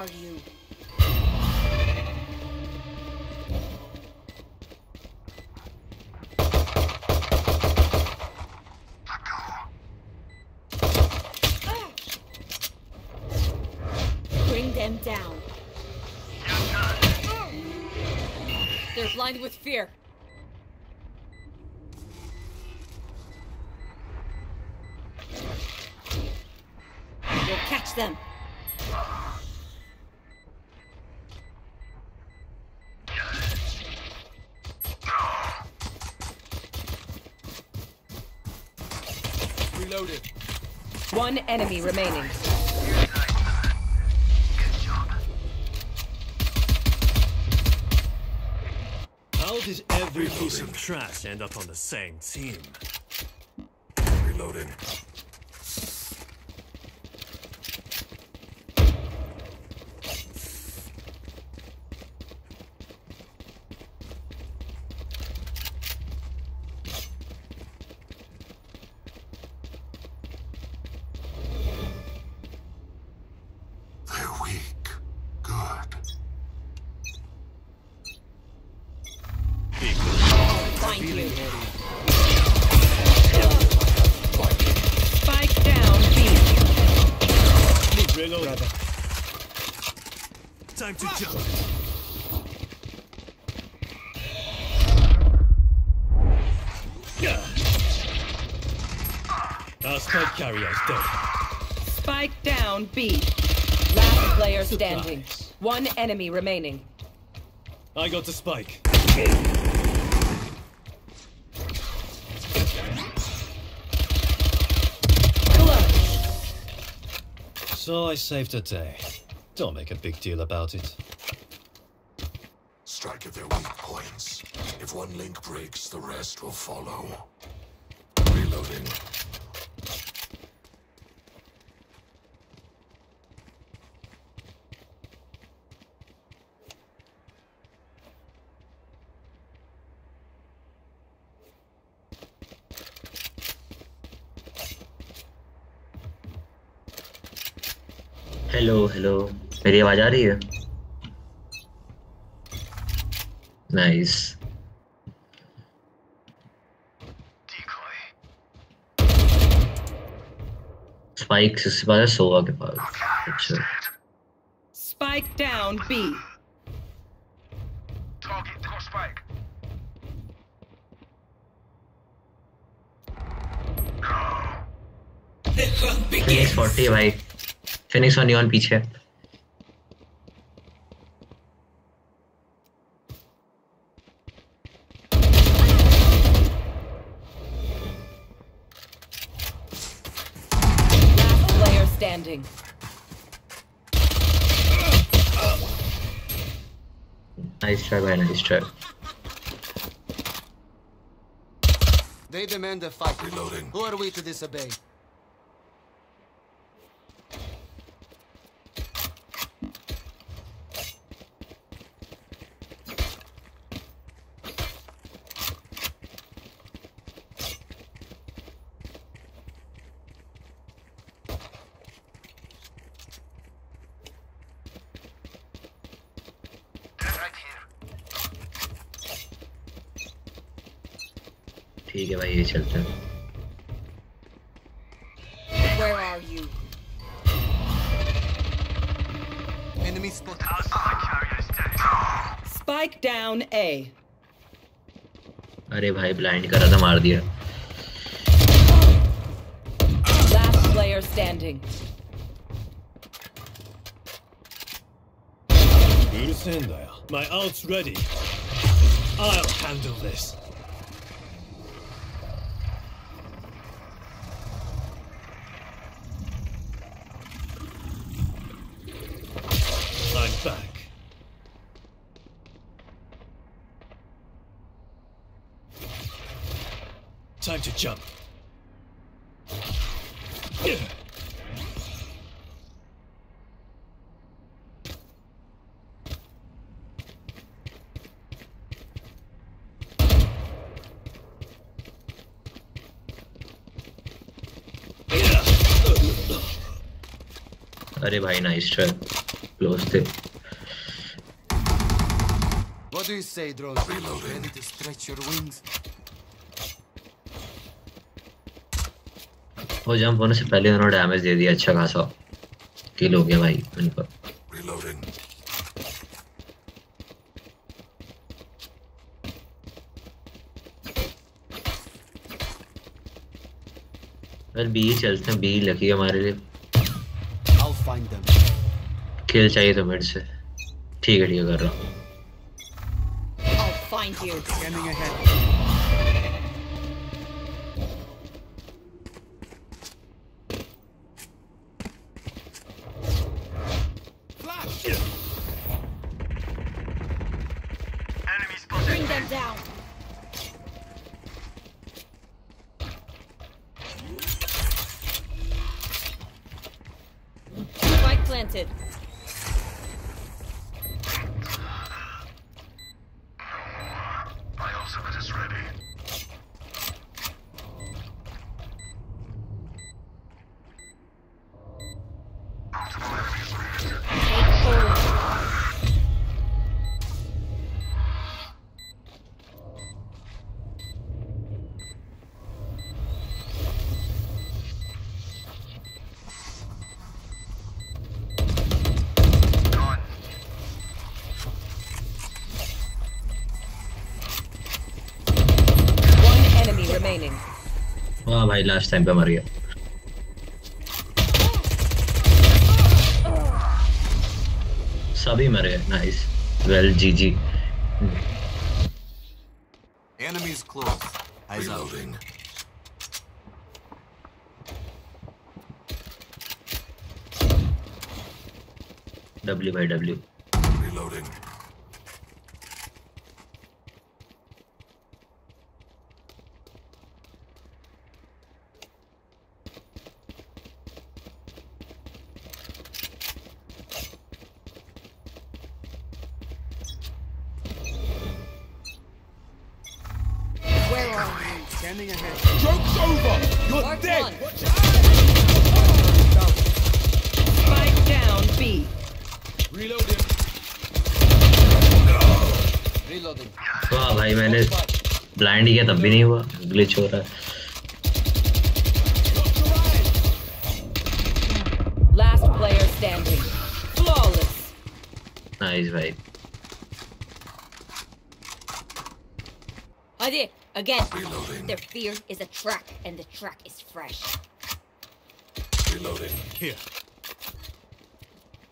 are you? Ah! They're blinded with fear. You'll catch them. One enemy remaining. How did every piece of trash end up on the same team? Reloading. Spike down B. Time to jump. Our spike carrier's dead. Spike down B. Last player standing. One enemy remaining. I got the spike. So I saved a day. Don't make a big deal about it. Strike at their weak points. If one link breaks, the rest will follow. Reloading. Hello hello मेरी आवाज आ रही है nice spike इसके पास है सोवा के पास अच्छा spike down B target got spike. The hunt 40 भाई फिनिक्स और नियॉन पीछे है standing. Nice try, man. Nice try. They demand a fight. Reloading. Who are we to disobey? ठीक है भाई ये चलते हैं Where are you? Enemy spotted. Spike down A. अरे भाई ब्लाइंड करा था मार दिया Last player standing. Sendai, my ult's ready. I'll handle this. jump. अरे भाई नाइस ट्राई क्लोज थे What do you say, Droz? Reload. Ready to stretch your wings? वो जंप होने से पहले उन्होंने डैमेज दे दिया अच्छा खासा किल हो गया भाई उन पर वेल बी चलते हैं बी लकी हमारे लिए खेल चाहिए तो मेरे से ठीक है ठीक है कर रहा हूँ out. Spike planted. I last time पे मर सभी मरे nice well G G enemies close I loving W by W Very well. Standing ahead. Joke's over! You're Mark dead! Watch out! Spike down, B. Reloading. वाह भाई मैंने blind किया तब भी नहीं हुआ ग्लिच हो रहा Nice, mate. Right. Again, Reloading. their fear is a track, and the track is fresh. Reloading. Here.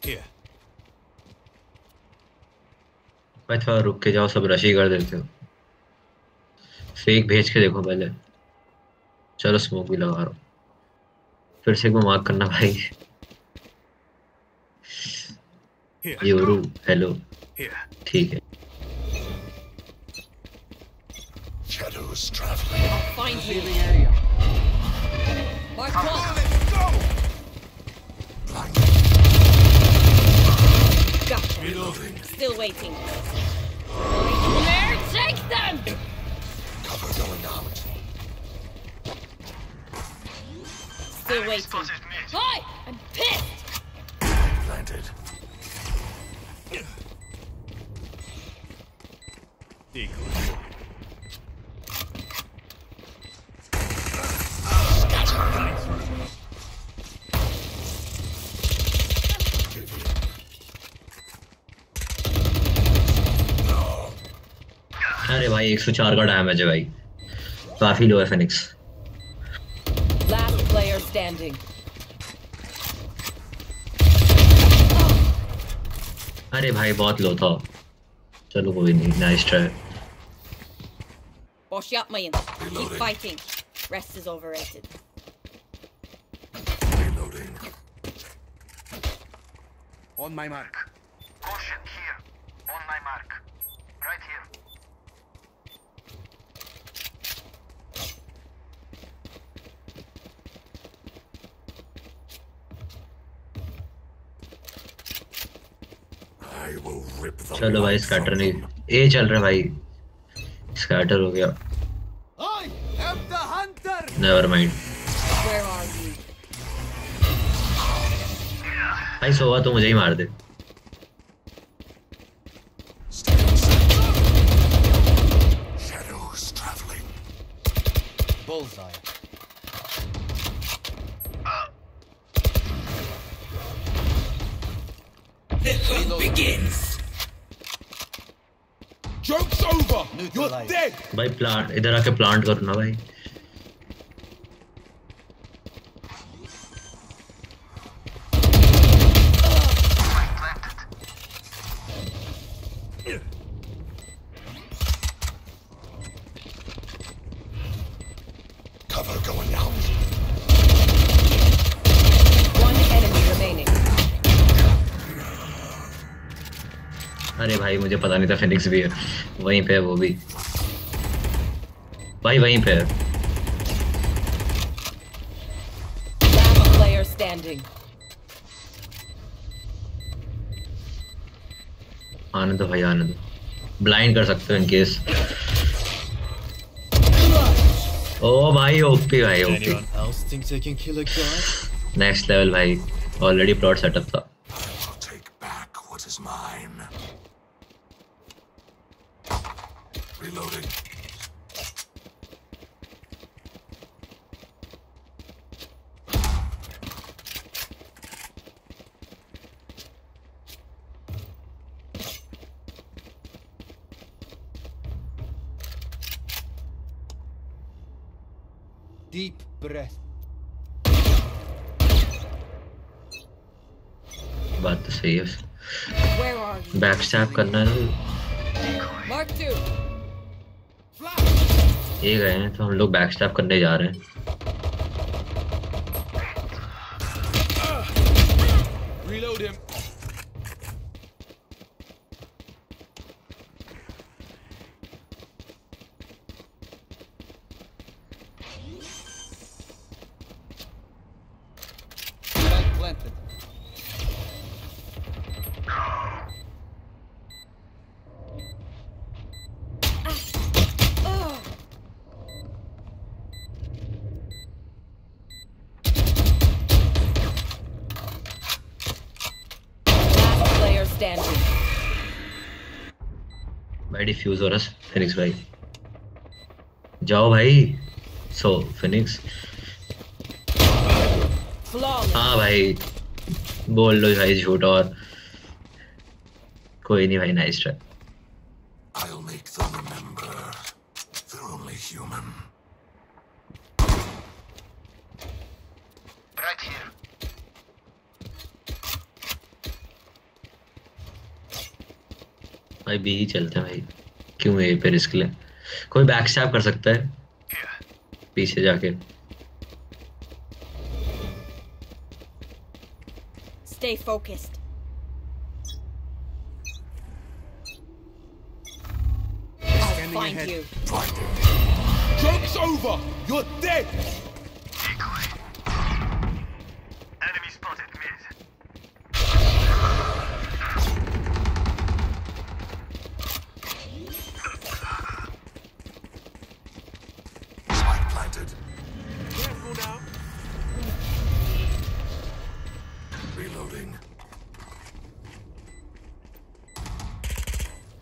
Here. भाई थोड़ा रुक के जाओ सब रशी कर देते हो फेक भेज के देखो पहले चलो स्मोक भी लगा रहा फिर से को मार्क करना भाई योरू हेलो ठीक है dangerous traveling. I'll find you. Leaving area. Mark Come let's go! Gotcha. Reloading. Still waiting. Where? Take them! Cover going out. Still they waiting. Hi! I'm pissed! Planted. Decoy. भाई 104 का damage है भाई काफी लो है Phoenix last player standing अरे भाई बहुत लो था चलो कोई नहीं nice try Wash up, man. Keep fighting. Rest is overrated. Reloading. On my mark. चलो अच्छा तो भाई स्कैटर नहीं ए चल रहा भाई स्कैटर हो गया नेवर माइंड भाई सोवा तो मुझे ही मार दे Bullseye. भाई प्लांट इधर आके प्लांट ना भाई भाई मुझे पता नहीं था फिनिक्स भी है वहीं पे है वो भी भाई वहीं पे है आनंद भाई आनंद ब्लाइंड कर सकते हो इनकेस ओ भाई ओपी भाई ओपी नेक्स्ट लेवल भाई ऑलरेडी प्लॉट सेटअप था deep breath. बात तो सही है बैक स्टैप करना है ये गए हैं तो हम लोग बैक स्टैप करने जा रहे हैं standing. भाई डिफ्यूज हो रहा फिनिक्स भाई जाओ भाई सो फिनिक्स हाँ भाई बोल लो भाई झूठ और कोई नहीं भाई नाइस ट्राई भाई बी ही चलते हैं भाई क्यों ए पे रिस्क ले कोई बैक स्टैप कर सकता है पीछे जाके stay focused Find you. Joke's over. You're dead.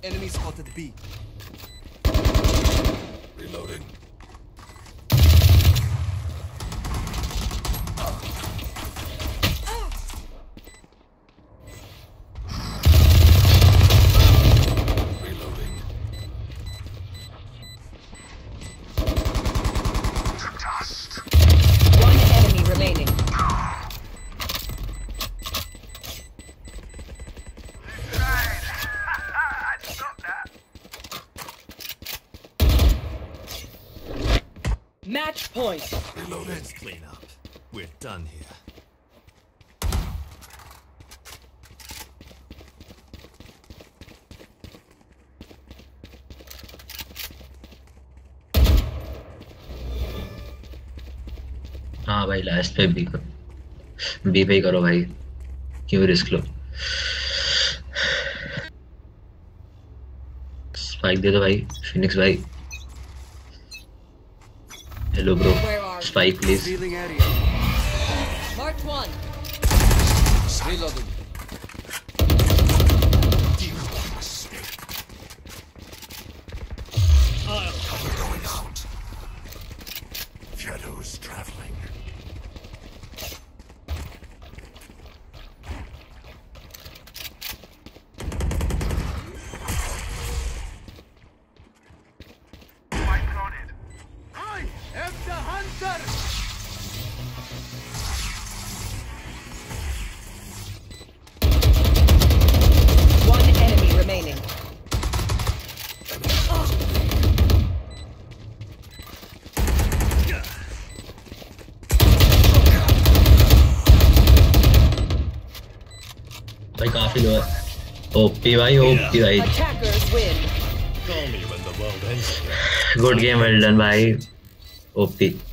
Enemy spotted B. Let's clean up. We're done here. हाँ भाई लास्ट पे बी करो बी पे ही करो भाई क्यों रिस्क लो स्पाइक दे दो भाई फिनिक्स भाई hello bro spy, please. Marked one. Reloading. do it. OP by OP by. Good game, well done by OP.